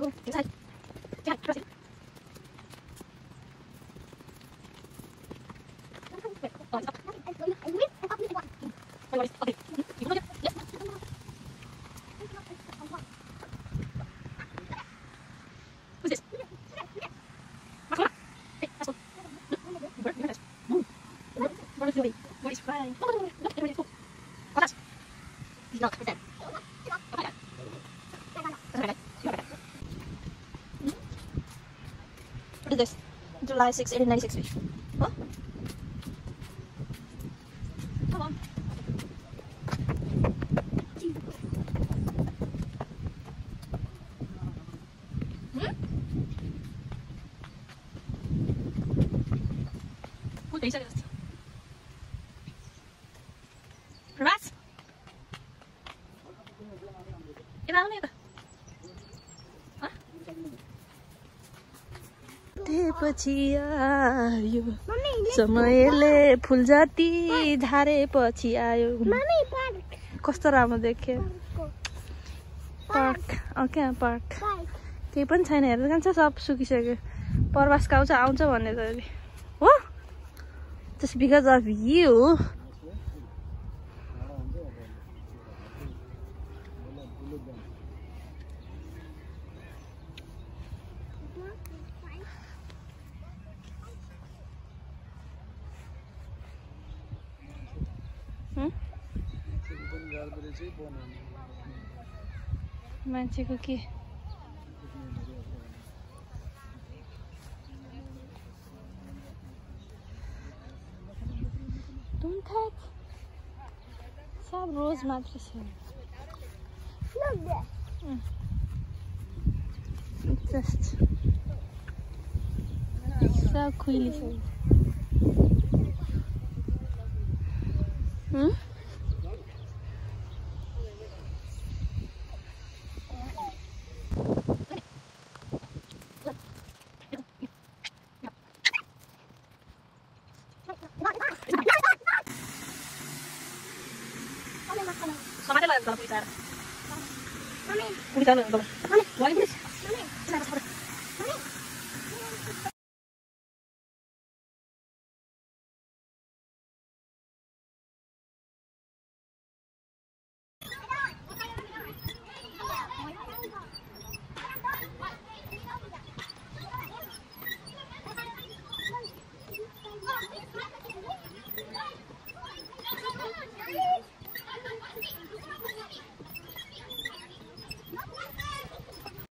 luôn chính xác chạy rồi Hãy subscribe cho kênh Ghiền Mì Gõ Để không bỏ lỡ những video hấp dẫn okay. You're okay. What is this? July 6, 1896. What? Come on. Hmm? 어, 내 시작이었어. แล้วเนี่ย आयो ah. समयले फुल जाति धारे पछि आयो। कस्तो राम्रो देखे park okay park? केही पनि छैन हेरेर जान्छ सब सुकिसक्यो। प्रवासको आउँछ आउँछ भन्ने त हो? जस्ट बिकज अफ यु मान्छेको के. सब रोज मात्र छ। सब ¿Mm? Mami. Mami. Mami. Mami. Mami. Mami. Mami. Mami. Mami. Mami. Mami. Mami. Mami. Mami. Please.